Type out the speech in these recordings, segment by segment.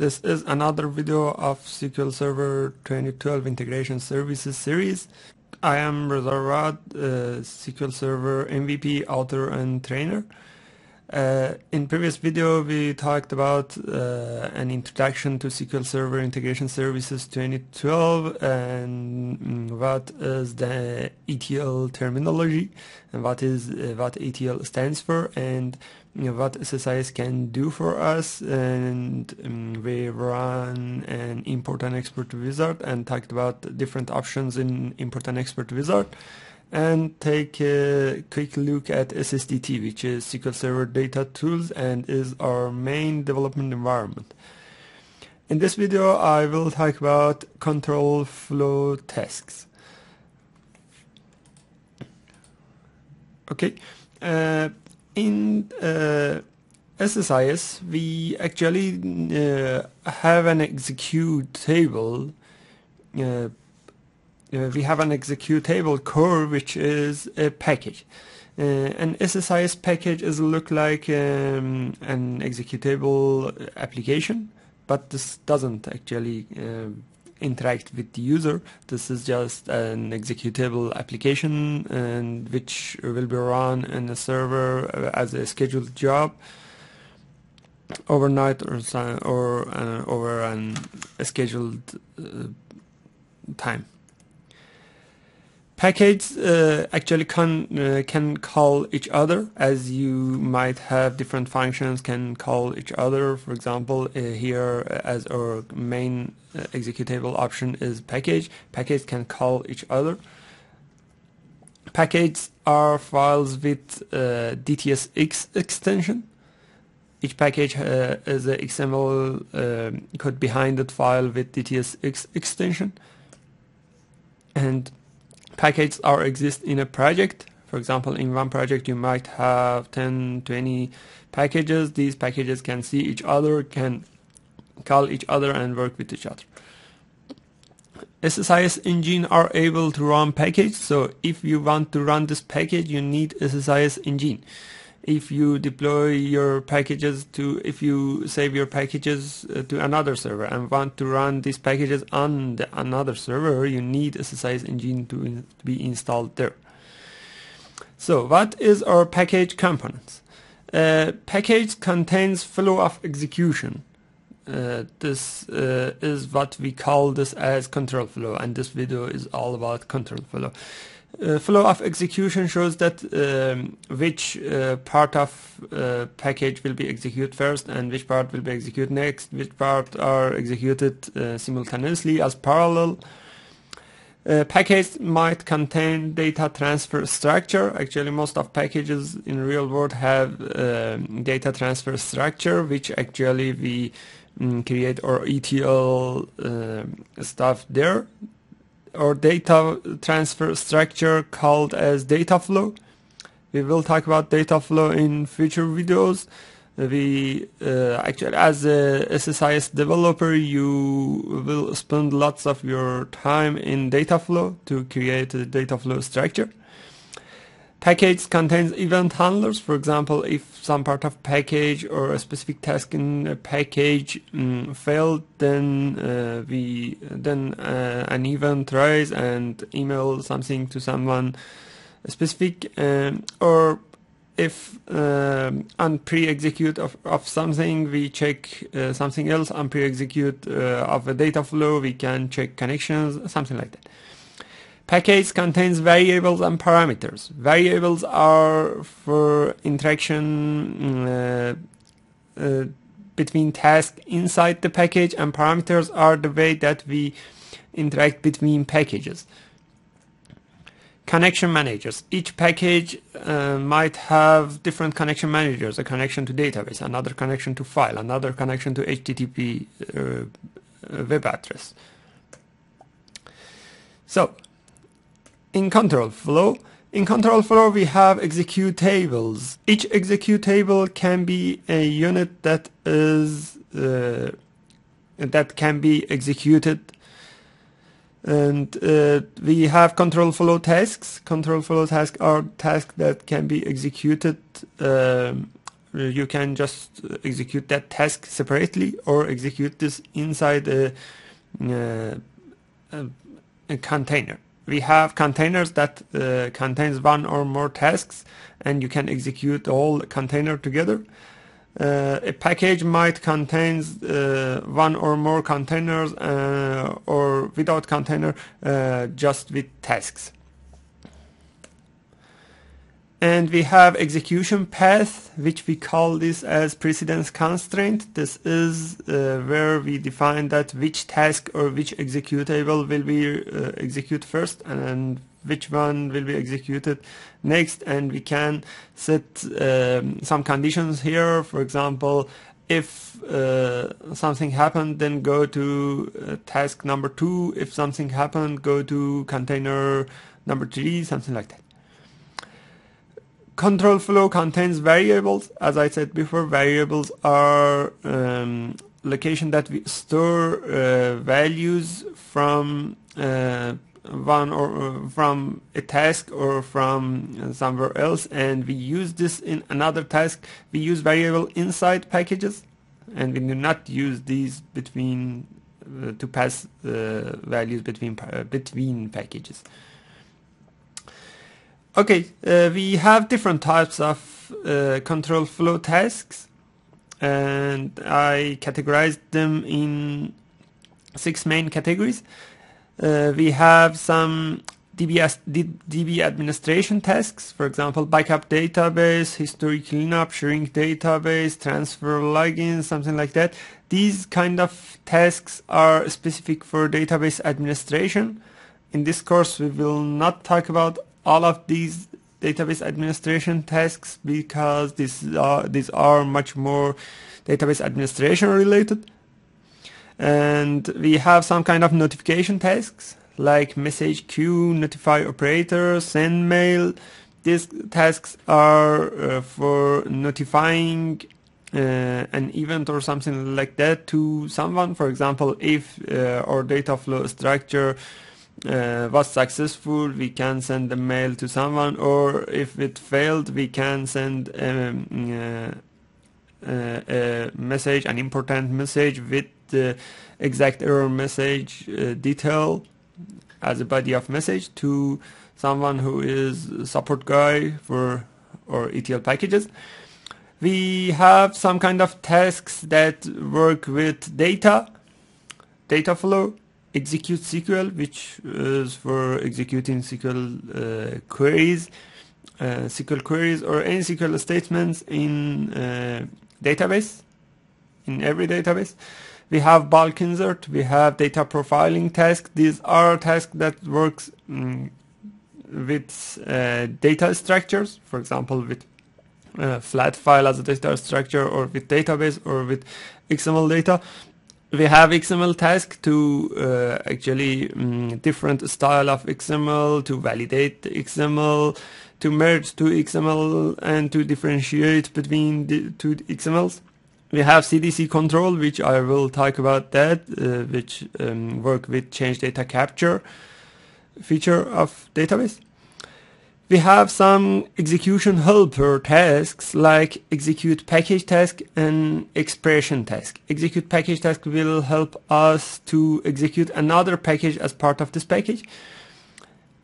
This is another video of SQL Server 2012 Integration Services series. I am Reza Rad, uh, SQL Server MVP, author and trainer. Uh, in previous video we talked about uh, an introduction to SQL Server Integration Services 2012 and mm, what is the ETL terminology and what is uh, what ETL stands for and you know, what SSIS can do for us and um, we run an import and export wizard and talked about different options in import and export wizard and take a quick look at SSDT, which is SQL Server Data Tools and is our main development environment. In this video, I will talk about control flow tasks. Okay, uh, in uh, SSIS, we actually uh, have an execute table uh, we have an executable core which is a package. Uh, an SSIS package is look like um, an executable application, but this doesn't actually uh, interact with the user. This is just an executable application and which will be run in a server uh, as a scheduled job overnight or or uh, over an, scheduled uh, time. Packages uh, actually can uh, can call each other as you might have different functions can call each other. For example, uh, here uh, as our main uh, executable option is package. Package can call each other. Packages are files with uh, DTSX extension. Each package is an XML um, code behind that file with DTSX extension. And packages are exist in a project. For example, in one project you might have 10, 20 packages. These packages can see each other, can call each other and work with each other. SSIS engine are able to run package. So if you want to run this package, you need SSIS engine if you deploy your packages to if you save your packages uh, to another server and want to run these packages on the, another server you need SSIS engine to, in, to be installed there. So what is our package components? Uh, package contains flow of execution. Uh, this uh, is what we call this as control flow and this video is all about control flow uh, flow of execution shows that um, which uh, part of uh, package will be executed first and which part will be executed next, which part are executed uh, simultaneously as parallel. Uh, package might contain data transfer structure. Actually, most of packages in real world have um, data transfer structure, which actually we um, create our ETL stuff there or data transfer structure called as data flow. We will talk about data flow in future videos. We uh, actually, as a SSIS developer, you will spend lots of your time in data flow to create a data flow structure. Package contains event handlers. For example, if some part of package or a specific task in a package um, failed, then uh, we then uh, an event rise and email something to someone specific, um, or if um, on pre-execute of, of something, we check uh, something else on pre-execute uh, of a data flow, we can check connections, something like that. Package contains variables and parameters. Variables are for interaction uh, uh, between tasks inside the package and parameters are the way that we interact between packages. Connection managers. Each package uh, might have different connection managers, a connection to database, another connection to file, another connection to HTTP uh, web address. So in control flow, in control flow we have executables. Each executable can be a unit that is uh, that can be executed and uh, we have control flow tasks. Control flow tasks are tasks that can be executed um, you can just execute that task separately or execute this inside a, uh, a, a container. We have containers that uh, contains one or more tasks and you can execute the whole container together. Uh, a package might contain uh, one or more containers uh, or without container just with tasks and we have execution path which we call this as precedence constraint. This is uh, where we define that which task or which executable will be uh, execute first and which one will be executed next. And we can set um, some conditions here. For example if uh, something happened then go to uh, task number two. If something happened go to container number three something like that control flow contains variables. As I said before, variables are um, location that we store uh, values from uh, one or uh, from a task or from somewhere else and we use this in another task. We use variable inside packages and we do not use these between uh, to pass uh, values between uh, between packages. Okay, uh, we have different types of uh, control flow tasks and I categorized them in six main categories. Uh, we have some DB, DB administration tasks, for example, backup database, history cleanup, shrink database, transfer login, something like that. These kind of tasks are specific for database administration. In this course, we will not talk about all of these database administration tasks because these are, these are much more database administration related. And we have some kind of notification tasks like message queue, notify operator, send mail. These tasks are uh, for notifying uh, an event or something like that to someone. For example, if uh, our data flow structure uh, was successful, we can send a mail to someone, or if it failed, we can send um, uh, uh, a message, an important message with the exact error message uh, detail as a body of message to someone who is support guy for or ETL packages. We have some kind of tasks that work with data, data flow, execute SQL, which is for executing SQL uh, queries, uh, SQL queries or any SQL statements in uh, database, in every database. We have bulk insert, we have data profiling task. These are tasks that works mm, with uh, data structures, for example, with uh, flat file as a data structure or with database or with XML data we have XML task to uh, actually um, different style of XML to validate XML, to merge two XML and to differentiate between the two XMLs. We have CDC control, which I will talk about that, uh, which um, work with change data capture feature of database. We have some execution helper tasks like execute package task and expression task. Execute package task will help us to execute another package as part of this package.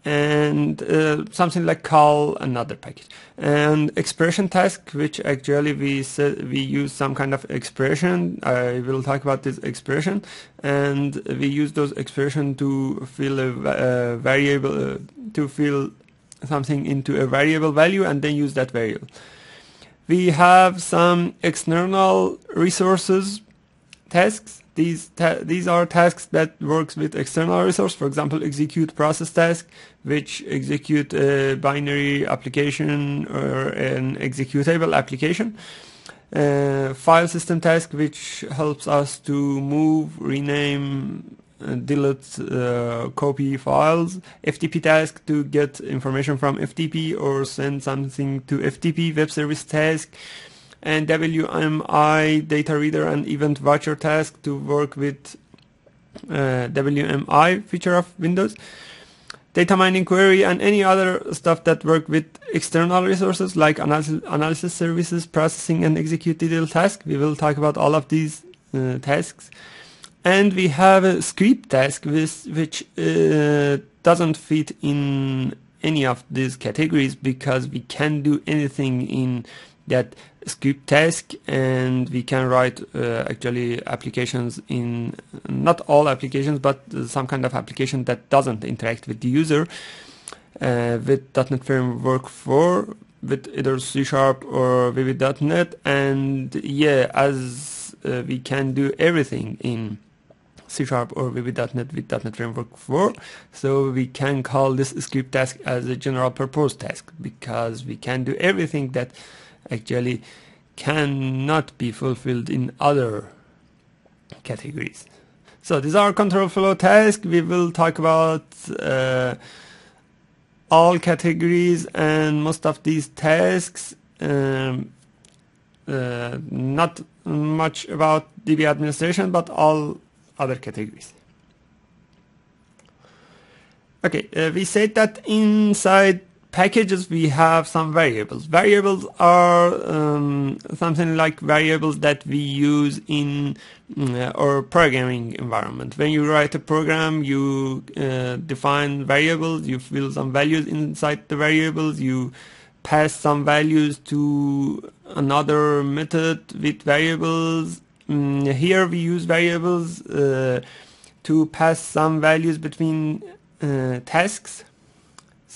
And uh, something like call another package. And expression task which actually we said we use some kind of expression. I will talk about this expression. And we use those expression to fill a, a variable uh, to fill something into a variable value and then use that variable. We have some external resources tasks. These ta these are tasks that works with external resource. For example, execute process task, which execute a binary application or an executable application. Uh, file system task, which helps us to move, rename, delete uh, copy files, FTP task to get information from FTP or send something to FTP web service task, and WMI data reader and event watcher task to work with uh, WMI feature of Windows. data mining query and any other stuff that work with external resources like analysis, analysis services, processing and execute DDL task. We will talk about all of these uh, tasks. And we have a script task with, which uh, doesn't fit in any of these categories because we can do anything in that script task and we can write uh, actually applications in not all applications but some kind of application that doesn't interact with the user uh, with .NET Framework 4 with either C Sharp or VB.NET and yeah as uh, we can do everything in C Sharp or VB.NET with .NET Framework 4 so we can call this script task as a general purpose task because we can do everything that actually cannot be fulfilled in other categories. So these are control flow tasks. We will talk about uh, all categories and most of these tasks. Um, uh, not much about DB administration, but all other categories. Okay, uh, we said that inside packages we have some variables. Variables are um, something like variables that we use in uh, our programming environment. When you write a program, you uh, define variables, you fill some values inside the variables, you pass some values to another method with variables. Mm, here we use variables uh, to pass some values between uh, tasks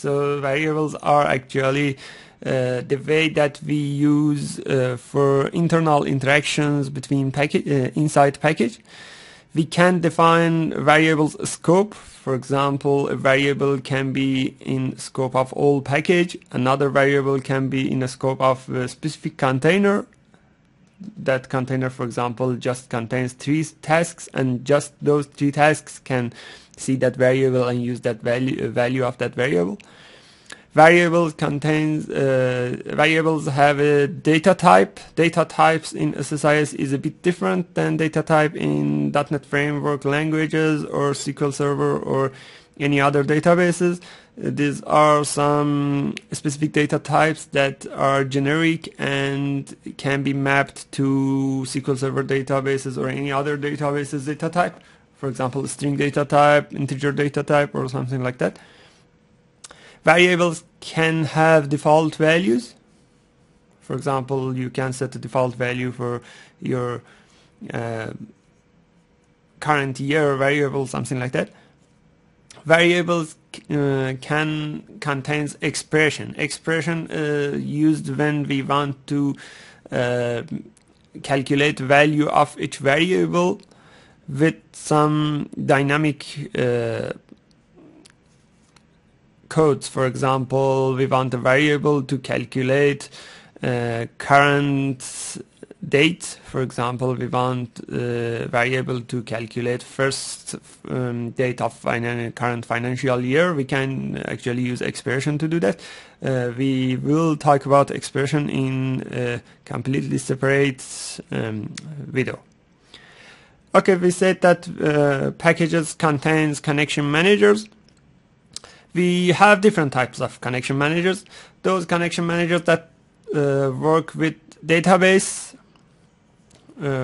so variables are actually uh, the way that we use uh, for internal interactions between package uh, inside package. We can define variables scope. For example, a variable can be in scope of all package. Another variable can be in the scope of a specific container. That container, for example, just contains three tasks and just those three tasks can see that variable and use that value value of that variable. Variables contains uh, variables have a data type. Data types in SSIS is a bit different than data type in .NET Framework languages or SQL Server or any other databases. These are some specific data types that are generic and can be mapped to SQL Server databases or any other databases data type for example, string data type, integer data type, or something like that. Variables can have default values. For example, you can set a default value for your uh, current year variable, something like that. Variables uh, can contains expression. Expression uh, used when we want to uh, calculate value of each variable with some dynamic uh, codes. For example, we want a variable to calculate uh, current date. For example, we want a variable to calculate first um, date of finan current financial year. We can actually use expression to do that. Uh, we will talk about expression in a completely separate um, video. Okay, we said that uh, packages contains connection managers. We have different types of connection managers. Those connection managers that uh, work with database, uh,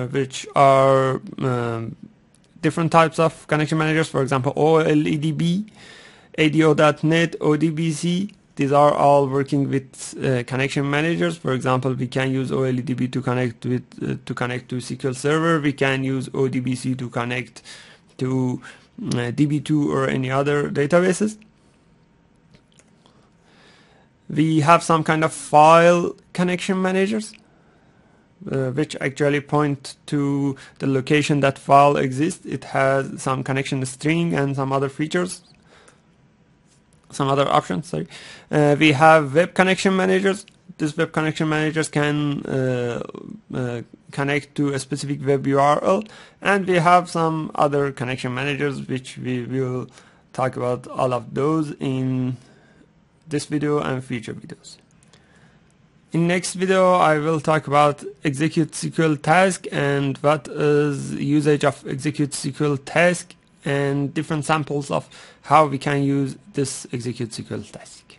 which are um, different types of connection managers. For example, OLEDB, ADO.NET, ODBC, these are all working with uh, connection managers. For example, we can use OLEDB to connect with uh, to connect to SQL Server. We can use ODBC to connect to uh, DB2 or any other databases. We have some kind of file connection managers, uh, which actually point to the location that file exists. It has some connection string and some other features some other options. Sorry, uh, we have web connection managers. These web connection managers can uh, uh, connect to a specific web URL, and we have some other connection managers, which we will talk about all of those in this video and future videos. In next video, I will talk about execute SQL task and what is usage of execute SQL task and different samples of how we can use this execute SQL task.